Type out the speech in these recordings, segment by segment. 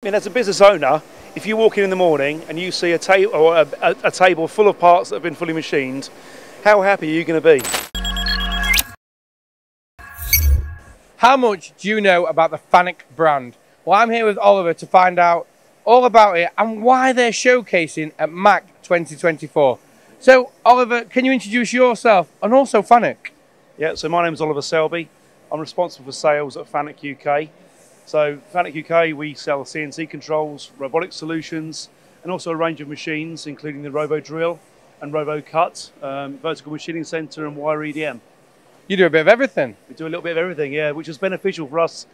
I mean, as a business owner, if you walk in in the morning and you see a, ta- or a, a, a table full of parts that have been fully machined, how happy are you going to be? How much do you know about the Fanuc brand? Well, I'm here with Oliver to find out all about it and why they're showcasing at MACH 2024. So, Oliver, can you introduce yourself and also Fanuc? Yeah, so my name is Oliver Selby. I'm responsible for sales at Fanuc UK. So, Fanuc UK, we sell CNC controls, robotic solutions, and also a range of machines, including the Robo Drill and Robo Cut, um, Vertical Machining Centre, and Wire EDM. You do a bit of everything. We do a little bit of everything, yeah, which is beneficial for us.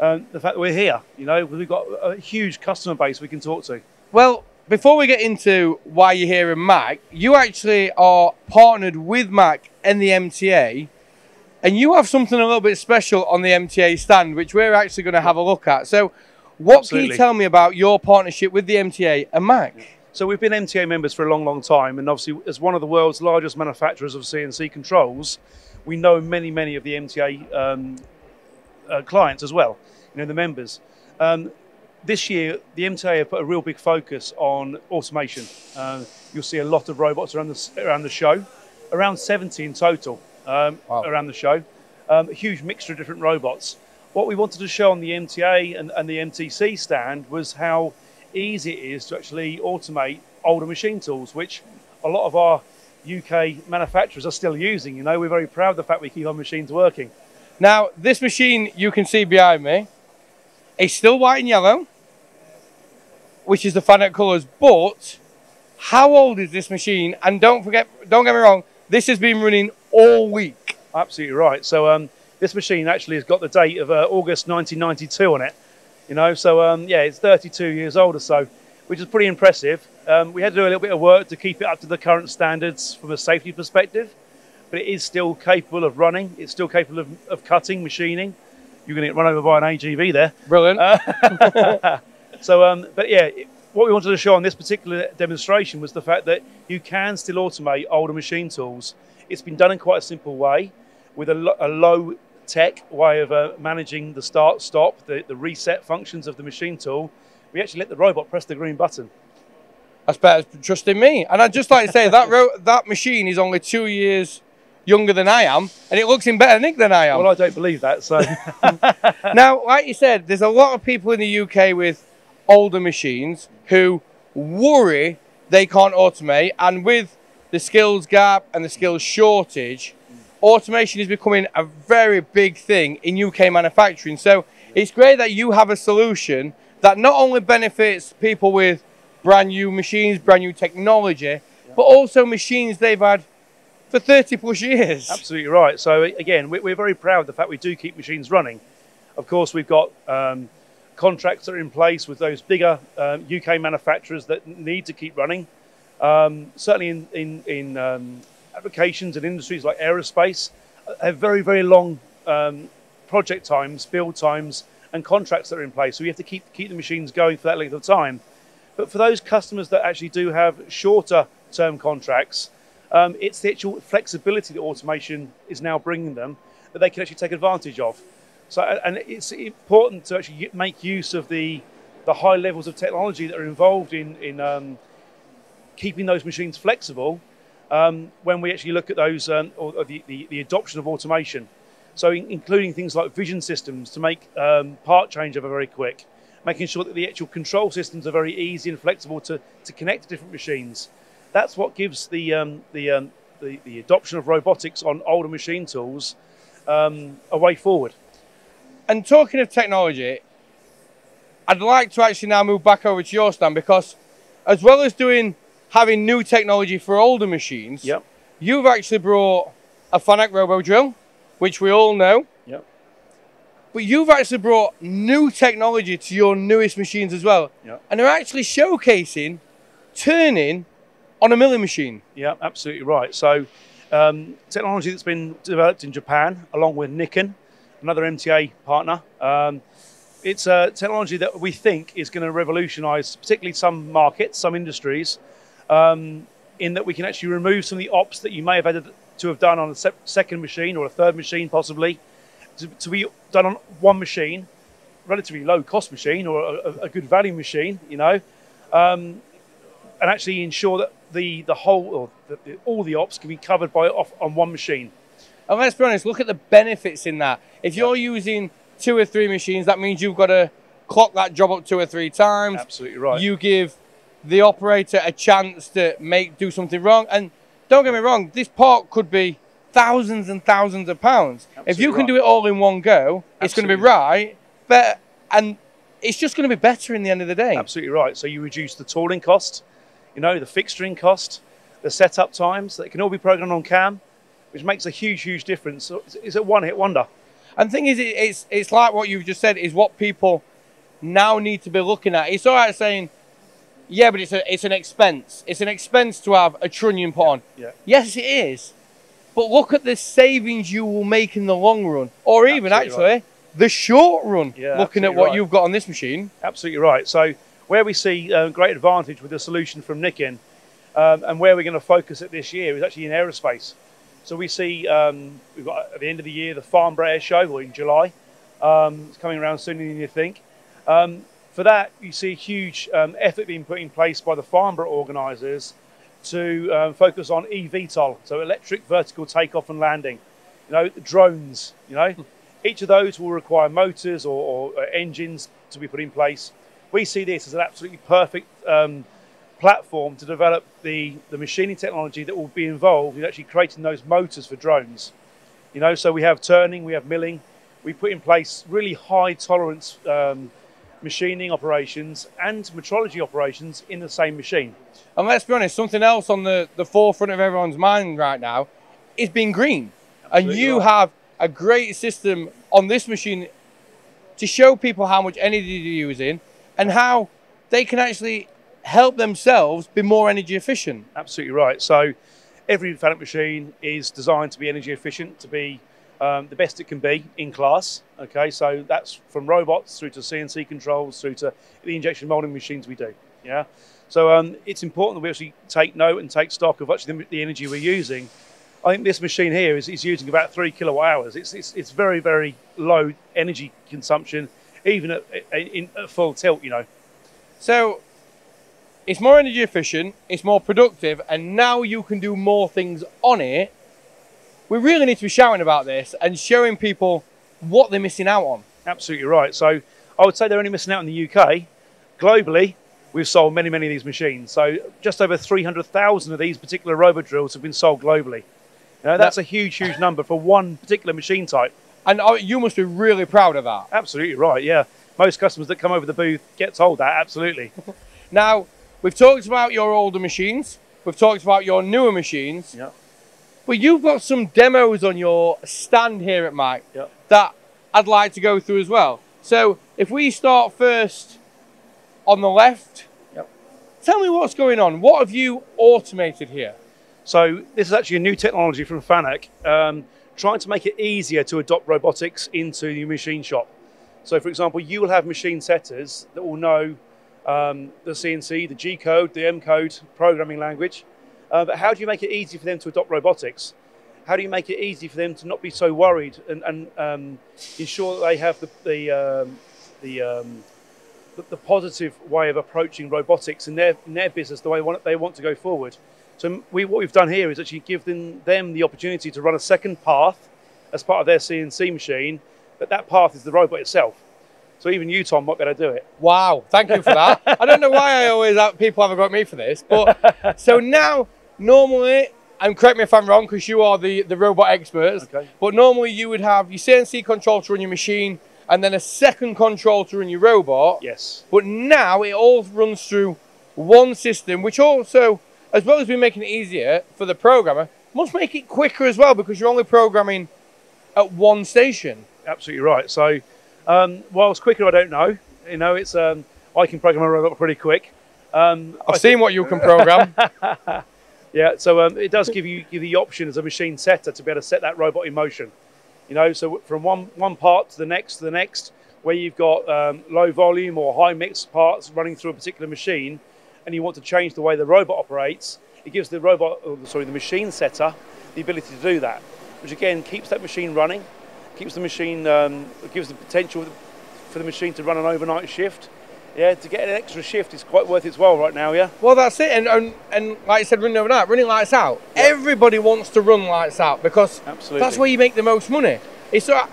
Um, the fact that we're here, you know, we've got a huge customer base we can talk to. Well, before we get into why you're here in MACH, you actually are partnered with MACH and the MTA and you have something a little bit special on the MTA stand, which we're actually going to have a look at. So, what Absolutely. can you tell me about your partnership with the MTA and MACH? So we've been MTA members for a long, long time, and obviously, as one of the world's largest manufacturers of CNC controls, we know many, many of the MTA um, uh, clients as well. You know, the members. Um, this year, the MTA have put a real big focus on automation. Uh, you'll see a lot of robots around the around the show, around 70 in total um, wow. around the show. Um, a huge mixture of different robots. What we wanted to show on the MTA and, and the MTC stand was how easy it is to actually automate older machine tools, which a lot of our UK manufacturers are still using. You know, we're very proud of the fact we keep our machines working. Now, this machine you can see behind me is still white and yellow, which is the Fanuc colours, but how old is this machine? And don't forget, don't get me wrong, this has been running all week. Absolutely right. So um, this machine actually has got the date of uh, August 1992 on it. You know, so um, yeah, it's 32 years old or so, which is pretty impressive. Um, we had to do a little bit of work to keep it up to the current standards from a safety perspective, but it is still capable of running. It's still capable of, of cutting, machining. You're going to get run over by an AGV there. Brilliant. Uh, so, um, but yeah, it, what we wanted to show on this particular demonstration was the fact that you can still automate older machine tools it's been done in quite a simple way with a, lo- a low tech way of uh, managing the start, stop, the, the reset functions of the machine tool. We actually let the robot press the green button. That's better trusting me. And I'd just like to say that that machine is only two years younger than I am, and it looks in better nick than I am. Well, I don't believe that. So now, like you said, there's a lot of people in the UK with older machines who worry they can't automate, and with the skills gap and the skills shortage, automation is becoming a very big thing in UK manufacturing. So it's great that you have a solution that not only benefits people with brand new machines, brand new technology, but also machines they've had for 30 plus years. Absolutely right. So again, we're very proud of the fact we do keep machines running. Of course, we've got um, contracts that are in place with those bigger um, UK manufacturers that need to keep running. Um, certainly in, in, in um, applications and industries like aerospace, uh, have very, very long um, project times, build times, and contracts that are in place. So we have to keep, keep the machines going for that length of time. But for those customers that actually do have shorter term contracts, um, it's the actual flexibility that automation is now bringing them that they can actually take advantage of. So, and it's important to actually make use of the, the high levels of technology that are involved in, in um, keeping those machines flexible um, when we actually look at those um, or, or the, the, the, adoption of automation. So, in, including things like vision systems to make um, part changeover very quick, making sure that the actual control systems are very easy and flexible to, to connect to different machines. That's what gives the, um, the, um, the, the, adoption of robotics on older machine tools um, a way forward. And talking of technology, I'd like to actually now move back over to your stand because, as well as doing having new technology for older machines, yep. you've actually brought a Fanuc Robo Drill, which we all know. Yep. But you've actually brought new technology to your newest machines as well. Yep. And they're actually showcasing turning on a milling machine. Yeah, absolutely right. So, um, technology that's been developed in Japan along with Nikken, another MTA partner. Um, it's a technology that we think is going to revolutionize particularly some markets, some industries, um, in that we can actually remove some of the ops that you may have had to have done on a second machine or a third machine possibly to, to be done on one machine relatively low cost machine or a, a good value machine, you know, um, and actually ensure that the the whole or the, the, all the ops can be covered by off on one machine. And let's be honest, look at the benefits in that. If you're using two or three machines, that means you've got to clock that job up two or three times. Absolutely right. You give the operator a chance to make do something wrong. And don't get me wrong, this part could be thousands and thousands of pounds. Absolutely if you can right. do it all in one go, it's going to be right. But and it's just going to be better in the end of the day. Absolutely right. So you reduce the tooling cost, you know, the fixturing cost, the setup times. That can all be programmed on CAM, which makes a huge, huge difference. So it's, it's a one-hit wonder. And the thing is, it's it's like what you've just said is what people now need to be looking at. It's all right saying, yeah, but it's a it's an expense. It's an expense to have a trunnion put on. Yeah. Yes, it is. But look at the savings you will make in the long run, or even Absolutely actually the short run. Yeah, looking at what right. you've got on this machine. Absolutely right. So where we see uh, great advantage with the solution from Nikken, um, and where we're going to focus it this year is actually in aerospace. So we see um, we've got at the end of the year the Farnborough Air Show, or in July. Um, it's coming around sooner than you think. Um, for that, you see a huge um, effort being put in place by the Farnborough organisers to um, focus on eVTOL, so electric vertical takeoff and landing. You know, drones. You know, each of those will require motors or, or uh, engines to be put in place. We see this as an absolutely perfect um, platform to develop the, the machining technology that will be involved in actually creating those motors for drones. You know, so we have turning, we have milling, we put in place really high tolerance um, machining operations and metrology operations in the same machine. And let's be honest, something else on the, the forefront of everyone's mind right now is being green. and you right. have a great system on this machine to show people how much energy you're using and how they can actually help themselves be more energy efficient. Absolutely right. So every Fanuc machine is designed to be energy efficient, to be um, the best it can be in class. Okay, so that's from robots through to CNC controls through to the injection molding machines we do. Yeah. So um, it's important that we actually take note and take stock of actually the, the energy we're using. I think this machine here is, is using about three kilowatt hours. It's, it's, it's very, very low energy consumption, even at, in, at full tilt, you know. So it's more energy efficient, it's more productive, and now you can do more things on it. We really need to be shouting about this and showing people what they're missing out on. Absolutely right. So I would say they're only missing out in the UK. Globally, we've sold many, many of these machines. So just over 300,000 of these particular Robo Drills have been sold globally. You know, that's a huge, huge number for one particular machine type. And uh, you must be really proud of that. Absolutely right. Yeah, most customers that come over the booth get told that. Absolutely. Now, we've talked about your older machines, we've talked about your newer machines, Yeah. But you've got some demos on your stand here at Mike Yeah. that I'd like to go through as well. So if we start first on the left, Yep. tell me what's going on. What have you automated here? So this is actually a new technology from Fanuc, um, trying to make it easier to adopt robotics into your machine shop. So, for example, you will have machine setters that will know um, the CNC, the G code, the M code programming language. Uh, but how do you make it easy for them to adopt robotics? How do you make it easy for them to not be so worried and, and um, ensure that they have the the um, the, um, the the positive way of approaching robotics in their in their business, the way want, they want to go forward? So we, what we've done here is actually give them, them the opportunity to run a second path as part of their CNC machine, but that path is the robot itself. So even you, Tom, might be able to do it. Wow, thank you for that. I don't know why I always have people haven't got me for this, but so now normally, and correct me if I'm wrong because you are the, the robot experts, Okay. but normally you would have your CNC control to run your machine and then a second control to run your robot. Yes. But now it all runs through one system, which also, as well as being making it easier for the programmer, must make it quicker as well because you're only programming at one station. Absolutely right. So, um, while it's quicker, I don't know. You know, it's um, I can program a robot pretty quick. Um, I I've seen what you can program. Yeah, so um, it does give you the option as a machine setter to be able to set that robot in motion. You know, so from one one part to the next to the next, where you've got um, low volume or high mix parts running through a particular machine, and you want to change the way the robot operates, it gives the robot, or sorry, the machine setter, the ability to do that, which again keeps that machine running, keeps the machine, um, gives the potential for the machine to run an overnight shift. Yeah, to get an extra shift is quite worth its while right now. Yeah. Well, that's it. And, and, and like you said, running overnight, running lights out. Everybody wants to run lights out because Absolutely. that's where you make the most money. It's uh,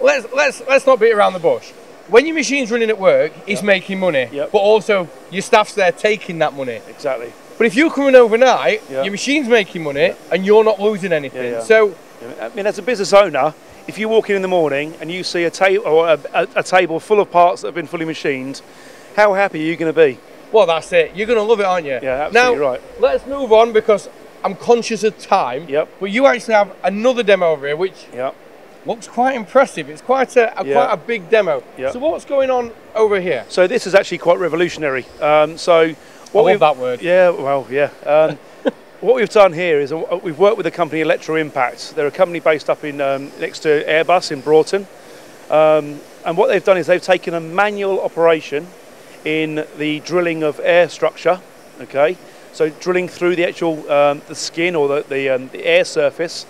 let's let's let's not beat around the bush. When your machine's running at work, it's making money, Yep. but also your staff's there taking that money. Exactly. But if you come in overnight, Yeah. your machine's making money and you're not losing anything. Yeah, yeah. So I mean, as a business owner, if you walk in in the morning and you see a table or a, a, a table full of parts that have been fully machined, how happy are you going to be? Well, that's it. You're going to love it, aren't you? Yeah, absolutely now, right. let's move on because I'm conscious of time. Yep. But you actually have another demo over here, which Yeah. looks quite impressive. It's quite a, a Yeah. quite a big demo. Yeah. So what's going on over here? So this is actually quite revolutionary. Um, so what love that word. Yeah, well, yeah. Um, what we've done here is uh, we've worked with the company Electroimpact. They're a company based up in um, next to Airbus in Broughton. Um, and what they've done is they've taken a manual operation in the drilling of air structure. Okay, so drilling through the actual um, the skin or the the, um, the air surface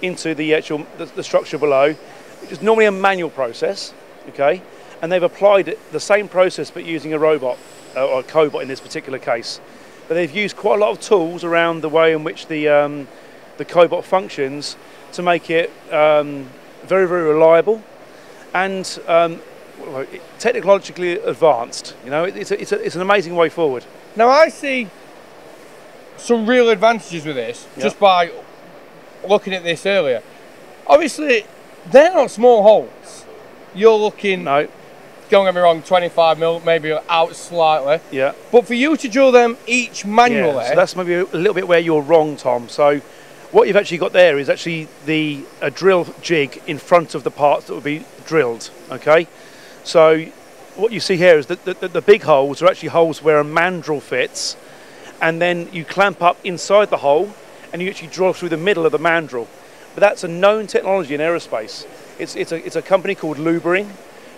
into the actual the, the structure below, which is normally a manual process. Okay, and they've applied the same process but using a robot uh, or a cobot in this particular case. But they've used quite a lot of tools around the way in which the um, the cobot functions to make it um, very very reliable and um, technologically advanced. You know, it's, a, it's, a, it's an amazing way forward. Now I see some real advantages with this Yeah. just by looking at this earlier. Obviously, they're not small holes. You're looking, No, don't get me wrong, 25 mil, maybe out slightly. yeah. But for you to drill them each manually, Yeah, so that's maybe a little bit where you're wrong, Tom. So what you've actually got there is actually the a drill jig in front of the parts that will be drilled. Okay, so what you see here is that the, the, the big holes are actually holes where a mandrel fits, and then you clamp up inside the hole, and you actually drill through the middle of the mandrel. But that's a known technology in aerospace. It's, it's, a, it's a company called Lübbering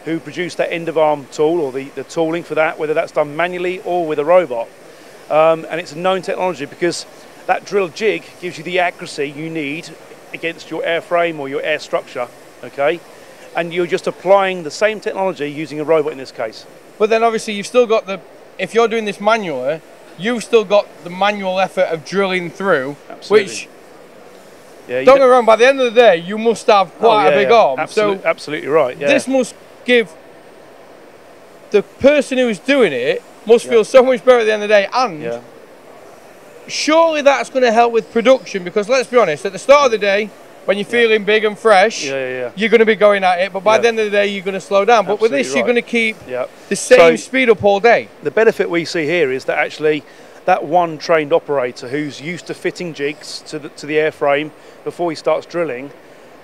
who produce that end of arm tool or the, the tooling for that, whether that's done manually or with a robot. Um, and it's a known technology because that drill jig gives you the accuracy you need against your airframe or your air structure, okay? And you're just applying the same technology using a robot in this case. but then obviously you've still got the, if you're doing this manually, you've still got the manual effort of drilling through, Absolutely. which, Yeah, don't get me wrong, by the end of the day, you must have oh, quite yeah, a big yeah. arm. Absolute- So absolutely right. Yeah. this must give the person who's doing it must Yeah. feel so much better at the end of the day. And yeah. surely that's going to help with production because let's be honest at the start of the day when you're feeling big and fresh you're going to be going at it but by the end of the day you're going to slow down. But with this Absolutely you're going to keep the same So- speed up all day. The benefit we see here is that actually that one trained operator who's used to fitting jigs to the, to the airframe before he starts drilling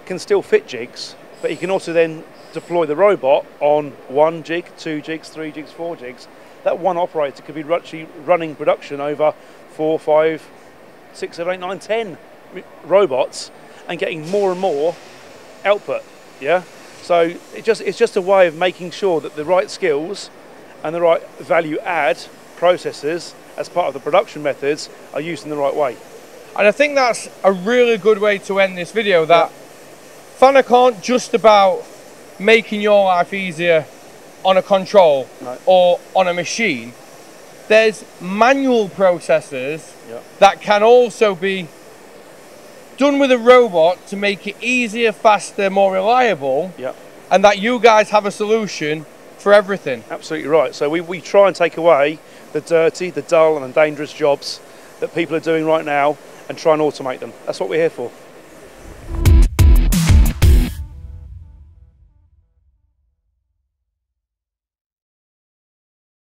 can still fit jigs, but he can also then deploy the robot on one jig, two jigs, three jigs, four jigs. That one operator could be actually running production over four, five, six, seven, eight, nine, ten robots and getting more and more output. Yeah. So it just it's just a way of making sure that the right skills and the right value add processes as part of the production methods are used in the right way. and I think that's a really good way to end this video that Fanuc aren't just about making your life easier on a control No. or on a machine. There's manual processes Yeah. that can also be done with a robot to make it easier, faster, more reliable, Yeah, and that you guys have a solution for everything. absolutely right. So we, we try and take away the dirty, the dull and the dangerous jobs that people are doing right now and try and automate them. That's what we're here for.